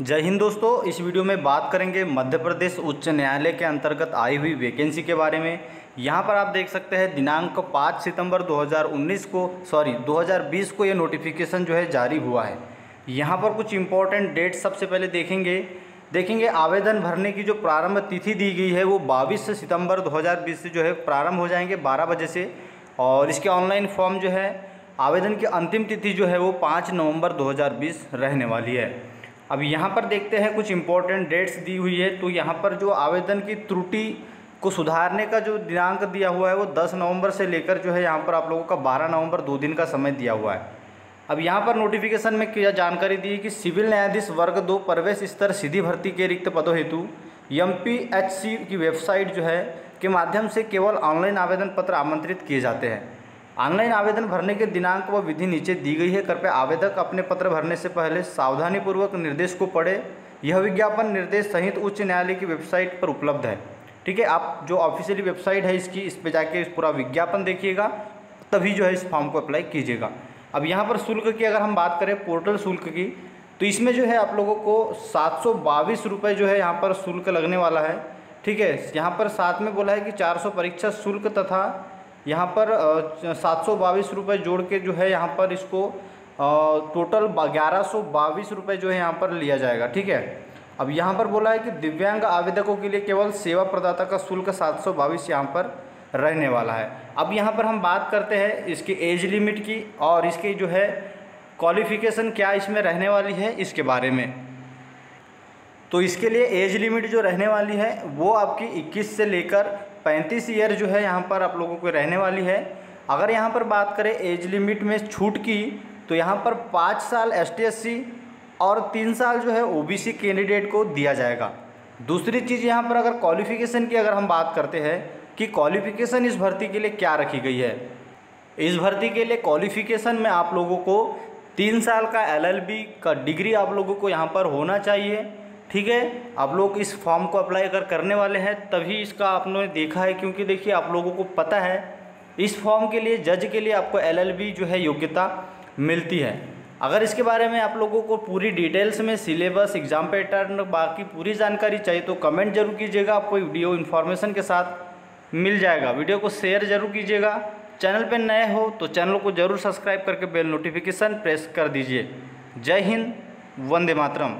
जय हिंद दोस्तों, इस वीडियो में बात करेंगे मध्य प्रदेश उच्च न्यायालय के अंतर्गत आई हुई वैकेंसी के बारे में। यहाँ पर आप देख सकते हैं, दिनांक 5 सितंबर 2019 को सॉरी 2020 को ये नोटिफिकेशन जो है जारी हुआ है। यहाँ पर कुछ इंपॉर्टेंट डेट सबसे पहले देखेंगे। देखेंगे, आवेदन भरने की जो प्रारंभ तिथि दी गई है, वो बाईस सितंबर 2020 से जो है प्रारंभ हो जाएँगे 12 बजे से। और इसके ऑनलाइन फॉर्म जो है, आवेदन की अंतिम तिथि जो है वो 5 नवंबर 2020 रहने वाली है। अब यहाँ पर देखते हैं कुछ इम्पोर्टेंट डेट्स दी हुई है। तो यहाँ पर जो आवेदन की त्रुटि को सुधारने का जो दिनांक दिया हुआ है, वो 10 नवंबर से लेकर जो है यहाँ पर आप लोगों का 12 नवंबर, दो दिन का समय दिया हुआ है। अब यहाँ पर नोटिफिकेशन में क्या जानकारी दी कि सिविल न्यायाधीश वर्ग दो प्रवेश स्तर सीधी भर्ती के रिक्त पदों हेतु एमपीएचसी की वेबसाइट जो है, के माध्यम से केवल ऑनलाइन आवेदन पत्र आमंत्रित किए जाते हैं। ऑनलाइन आवेदन भरने के दिनांक व विधि नीचे दी गई है। कृपया आवेदक अपने पत्र भरने से पहले सावधानीपूर्वक निर्देश को पढ़े। यह विज्ञापन निर्देश सहित उच्च न्यायालय की वेबसाइट पर उपलब्ध है। ठीक है, आप जो ऑफिशियली वेबसाइट है इसकी, इस पर जाके पूरा विज्ञापन देखिएगा, तभी जो है इस फॉर्म को अप्लाई कीजिएगा। अब यहाँ पर शुल्क की अगर हम बात करें, पोर्टल शुल्क की तो इसमें जो है आप लोगों को सात सौ बाईस रुपये जो है यहाँ पर शुल्क लगने वाला है। ठीक है, यहाँ पर साथ में बोला है कि चार सौ परीक्षा शुल्क तथा यहाँ पर सात सौ बाईस रुपये जोड़ के जो है यहाँ पर इसको टोटल ग्यारह सौ बाईस रुपये जो है यहाँ पर लिया जाएगा, ठीक है? अब यहाँ पर बोला है कि दिव्यांग आवेदकों के लिए केवल सेवा प्रदाता का शुल्क सात सौ बाईस यहाँ पर रहने वाला है। अब यहाँ पर हम बात करते हैं इसकी एज लिमिट की और इसकी जो है क्वालिफ़िकेशन क्या इसमें रहने वाली है इसके बारे में। तो इसके लिए एज लिमिट जो रहने वाली है वो आपकी 21 से लेकर 35 ईयर जो है यहाँ पर आप लोगों को रहने वाली है। अगर यहाँ पर बात करें एज लिमिट में छूट की तो यहाँ पर पाँच साल एस और तीन साल जो है ओबीसी कैंडिडेट को दिया जाएगा। दूसरी चीज़ यहाँ पर अगर क्वालिफ़िकेशन की अगर हम बात करते हैं कि क्वालिफ़िकेशन इस भर्ती के लिए क्या रखी गई है। इस भर्ती के लिए क्वालिफ़िकेशन में आप लोगों को तीन साल का एलएलबी का डिग्री आप लोगों को यहाँ पर होना चाहिए। ठीक है, आप लोग इस फॉर्म को अप्लाई अगर करने वाले हैं, तभी इसका आपने देखा है, क्योंकि देखिए आप लोगों को पता है, इस फॉर्म के लिए जज के लिए आपको एलएलबी जो है योग्यता मिलती है। अगर इसके बारे में आप लोगों को पूरी डिटेल्स में सिलेबस एग्ज़ाम पैटर्न बाकी पूरी जानकारी चाहिए तो कमेंट ज़रूर कीजिएगा, आपको वीडियो इन्फॉर्मेशन के साथ मिल जाएगा। वीडियो को शेयर ज़रूर कीजिएगा। चैनल पर नए हो तो चैनल को ज़रूर सब्सक्राइब करके बेल नोटिफिकेशन प्रेस कर दीजिए। जय हिंद, वंदे मातरम।